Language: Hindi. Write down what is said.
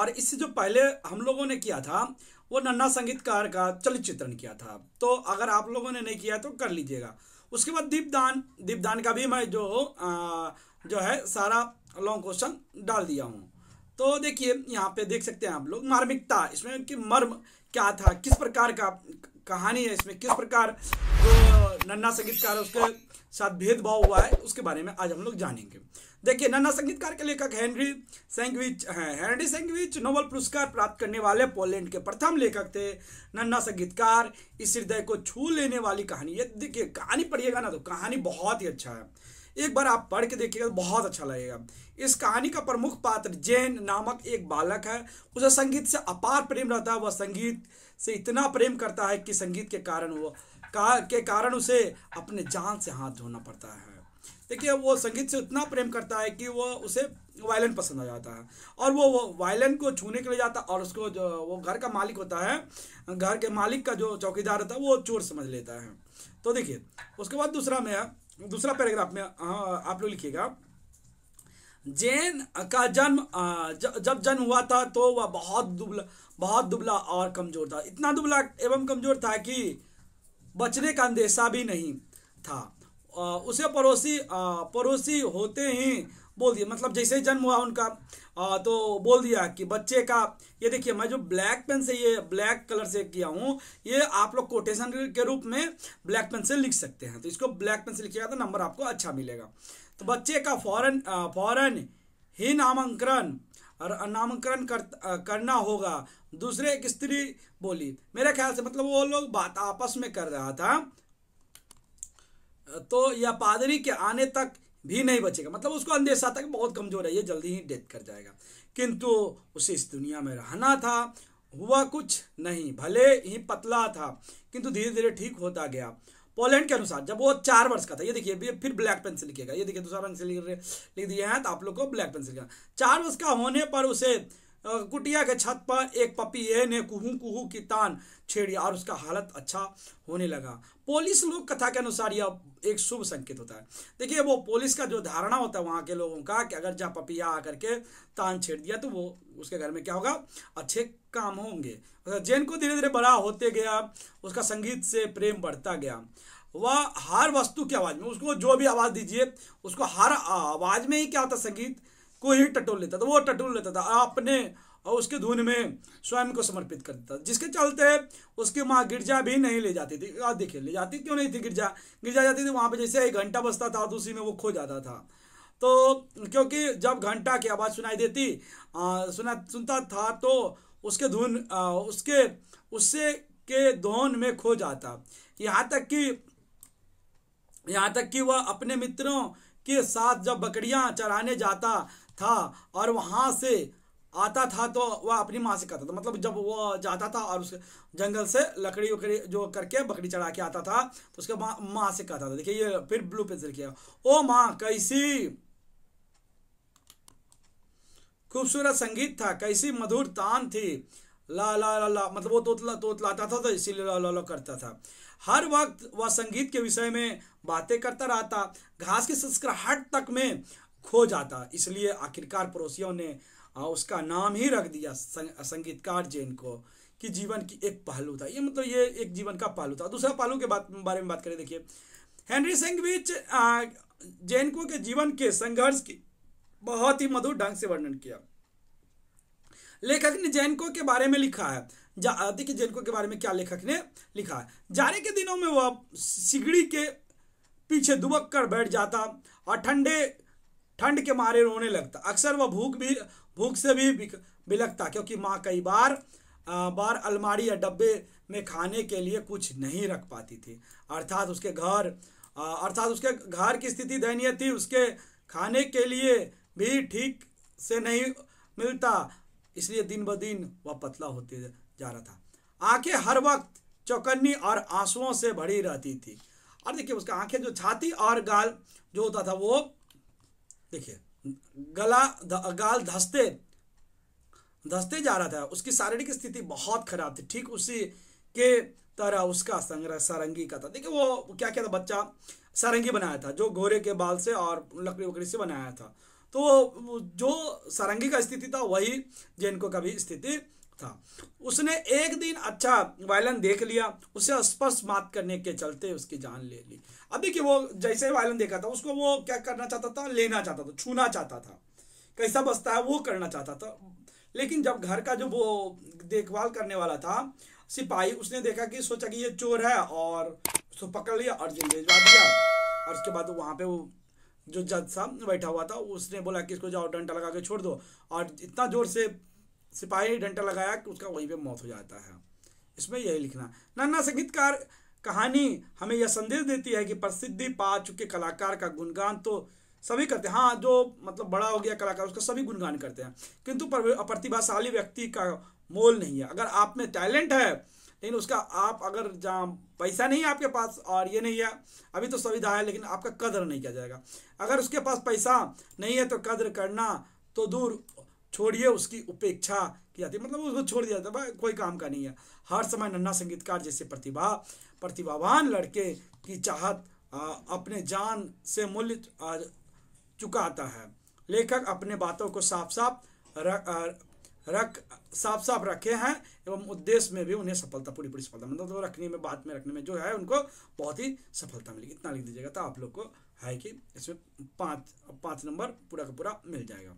और इससे जो पहले हम लोगों ने किया था वो नन्ना संगीतकार का चलित चित्रण किया था। तो अगर आप लोगों ने नहीं किया तो कर लीजिएगा। उसके बाद दीपदान दीपदान का भी मैं जो आ, जो है सारा लॉन्ग क्वेश्चन डाल दिया हूँ। तो देखिए यहाँ पे देख सकते हैं आप लोग मार्मिकता इसमें कि मर्म क्या था किस प्रकार का कहानी है इसमें, किस प्रकार जो नन्ना संगीतकार है, उसके साथ भेदभाव हुआ है, उसके बारे में आज हम लोग जानेंगे। देखिए नन्ना संगीतकार के लेखक हेनरी सेंगविच हैं। हेनरी सेंगविच नोबेल पुरस्कार प्राप्त करने वाले पोलैंड के प्रथम लेखक थे। नन्ना संगीतकार इस हृदय को छू लेने वाली कहानी। ये देखिए, कहानी पढ़िएगा ना तो कहानी बहुत ही अच्छा है। एक बार आप पढ़ के देखिएगा तो बहुत अच्छा लगेगा। इस कहानी का प्रमुख पात्र जैन नामक एक बालक है। उसे संगीत से अपार प्रेम रहता है। वह संगीत से इतना प्रेम करता है कि संगीत के कारण वो का, के कारण उसे अपने जान से हाथ धोना पड़ता है। देखिए वो संगीत से इतना प्रेम करता है कि वो उसे वायलिन पसंद आ जाता है। और वो वो वायलिन को छूने के लिए जाता है और उसको जो वो घर का मालिक होता है घर के मालिक का जो चौकीदार होता है वो चोर समझ लेता है। तो देखिए उसके बाद दूसरा में दूसरा पैराग्राफ में आप लोग लिखिएगा। जैन का जन्म जब जन्म हुआ था तो वह बहुत दुबला बहुत दुबला और कमज़ोर था। इतना दुबला एवं कमज़ोर था कि बचने का अंदेशा भी नहीं था। उसे पड़ोसी पड़ोसी होते ही बोल दिया। मतलब जैसे ही जन्म हुआ उनका आ, तो बोल दिया कि बच्चे का ये देखिए मैं जो ब्लैक पेन से ये ब्लैक कलर से किया हूँ ये आप लोग कोटेशन के रूप में ब्लैक पेन से लिख सकते हैं। तो इसको ब्लैक पेन से लिखिएगा तो नंबर आपको अच्छा मिलेगा। तो बच्चे का फ़ौरन फ़ौरन ही नामांकन और नामांकन कर, करना होगा। दूसरे एक स्त्री बोली मेरे ख्याल से मतलब वो लोग बात आपस में कर रहा था। तो यह पादरी के आने तक भी नहीं बचेगा। मतलब उसको अंदेशा था कि बहुत कमज़ोर है, ये जल्दी ही डेथ कर जाएगा। किंतु उसे इस दुनिया में रहना था, हुआ कुछ नहीं, भले ही पतला था, किंतु धीरे धीरे ठीक होता गया। पोलैंड के अनुसार, जब वो चार वर्ष का था, ये देखिए फिर ब्लैक पेन से लिखेगा। ये देखिए, दूसरा रंग से लिख दिए हैं तो आप लोग को ब्लैक पेन से लिखना। चार वर्ष का होने पर उसे कुटिया के छत पर एक पपीहे ने कुहू कुहू की तान छेड़ी और उसका हालत अच्छा होने लगा। पुलिस लोग कथा के अनुसार यह एक शुभ संकेत होता है। देखिए, वो पुलिस का जो धारणा होता है वहाँ के लोगों का कि अगर जहाँ पपिया आकर के तान छेड़ दिया तो वो उसके घर में क्या होगा? अच्छे काम होंगे। जैन को धीरे धीरे बड़ा होते गया, उसका संगीत से प्रेम बढ़ता गया। वह हर वस्तु की आवाज़ में, उसको जो भी आवाज़ दीजिए, उसको हर आवाज़ में ही क्या होता संगीत को ही टटोल लेता था वो टटोल लेता था अपने और उसके धुन में स्वयं को समर्पित कर देता जिसके चलते उसकी माँ गिरजा भी नहीं ले जाती थी। आप देखिए ले जाती क्यों नहीं थी गिरजा? गिरजा जाती थी वहाँ पे जैसे एक घंटा बजता था तो उसी में वो खो जाता था। तो क्योंकि जब घंटा की आवाज़ सुनाई देती आ, सुना सुनता था तो उसके धुन उसके उससे के धोन में खो जाता। यहाँ तक कि यहाँ तक कि वह अपने मित्रों के साथ जब बकरियाँ चराने जाता था और वहाँ से आता था तो वह अपनी माँ से कहता था। मतलब जब वो जाता था और उस जंगल से लकड़ी वकड़ी जो करके बकरी चढ़ा के आता था तो उसके माँ माँ से कहता था। देखिए, ये फिर ब्लू पेंसिल किया। ओ माँ, कैसी खूबसूरत संगीत था, कैसी मधुर तान थी। ला ला ला ला मतलब वो तोतला, तोतलाता था तो इसीलिए ला ला ला करता था। हर वक्त वह संगीत के विषय में बातें करता रहता। घास की संस्कृत तक में खो जाता। इसलिए आखिरकार पड़ोसियों ने उसका नाम ही रख दिया संगीतकार जैन को, कि जीवन की एक पहलू था। ये मतलब ये एक जीवन का पहलू था। दूसरा पहलू के बात, बारे में बात करें, देखिए। हेनरी सिंगविच जैनको के जीवन के संघर्ष की बहुत ही मधुर ढंग से वर्णन किया। लेखक ने जैनको के बारे में लिखा है। देखिए जैनको के बारे में क्या लेखक ने लिखा है। जाने के दिनों में वह सिगड़ी के पीछे दुबक कर बैठ जाता। और ठंडे ठंड के मारे रोने लगता। अक्सर वह भूख भी, भूख से भी बिलकता क्योंकि माँ कई बार बार अलमारी या डब्बे में खाने के लिए कुछ नहीं रख पाती थी। अर्थात उसके घर अर्थात उसके घर की स्थिति दयनीय थी, उसके खाने के लिए भी ठीक से नहीं मिलता, इसलिए दिन ब दिन वह पतला होते जा रहा था। आँखें हर वक्त चौकन्नी और आंसुओं से भरी रहती थी। और देखिए, उसका आँखें जो छाती और गाल जो होता था, वो देखिए गला द, गाल धसते धसते जा रहा था। उसकी शारीरिक स्थिति बहुत खराब थी। ठीक उसी के तरह उसका संग्रह सारंगी का था। देखिए वो क्या क्या था बच्चा? सारंगी बनाया था जो घोड़े के बाल से और लकड़ी वकड़ी से बनाया था। तो जो सारंगी का स्थिति था वही जिनको का स्थिति था। उसने एक दिन अच्छा वायलन देख लिया, उसे स्पर्श मात करने के चलते उसकी जान ले ली। अब देखिए वो जैसे वायलन देखा था, उसको वो क्या करना चाहता था? लेना चाहता था, छूना चाहता था। कैसा बसता है, वो करना चाहता था। लेकिन जब घर का जो वो देखभाल करने वाला था, सिपाही, उसने देखा कि सोचा कि ये चोर है और उसको पकड़ लिया और जेल भेजवा दिया। और उसके बाद वहाँ पे वो जो जज साहब बैठा हुआ था, उसने बोला कि इसको जाओ, डंडा लगा के छोड़ दो। और इतना ज़ोर से सिपाही डंडा लगाया कि उसका वहीं पे मौत हो जाता है। इसमें यही लिखना नन्ना संगीतकार कहानी हमें यह संदेश देती है कि प्रसिद्धि पा चुके कलाकार का गुणगान तो सभी करते हैं। हाँ जो मतलब बड़ा हो गया कलाकार, उसका सभी गुणगान करते हैं। किंतु प्रतिभाशाली व्यक्ति का मोल नहीं है। अगर आप में टैलेंट है, लेकिन उसका आप अगर जहाँ पैसा नहीं है आपके पास और ये नहीं है, अभी तो सुविधा है, लेकिन आपका कदर नहीं किया जाएगा। अगर उसके पास पैसा नहीं है तो कदर करना तो दूर छोड़िए, उसकी उपेक्षा की जाती है। मतलब उसको छोड़ दिया जाता है कोई काम का नहीं है। हर समय नन्ना संगीतकार जैसे प्रतिभा, प्रतिभावान लड़के की चाहत अपने जान से मूल्य चुकाता है। लेखक अपने बातों को साफ़ साफ़ रख रख साफ़ साफ़ रखे हैं एवं उद्देश्य में भी उन्हें सफलता पूरी पूरी सफलता मतलब तो रखने में, बात में रखने में जो है, उनको बहुत ही सफलता मिलेगी। इतना लिख दीजिएगा तो आप लोग को है कि इसमें पाँच पाँच नंबर पूरा का पूरा मिल जाएगा।